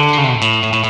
Música